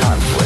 conflict.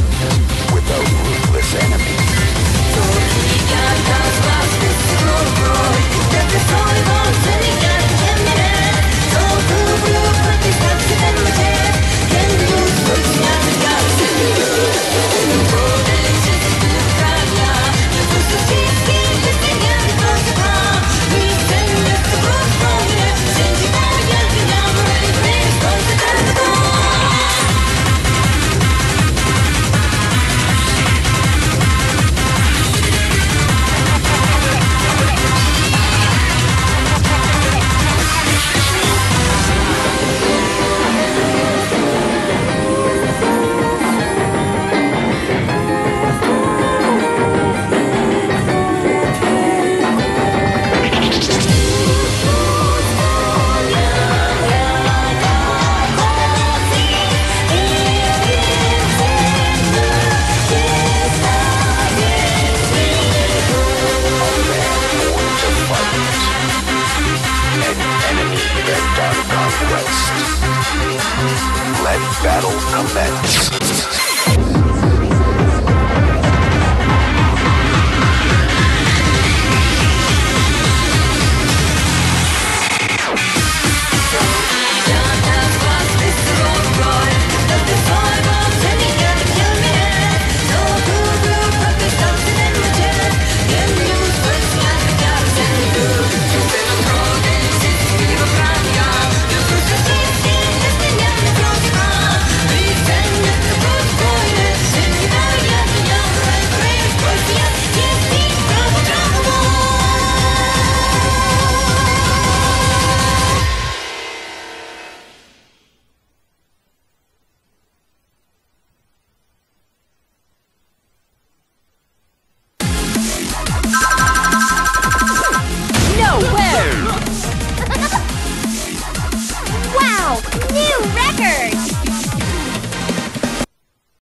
Let battle commence. record!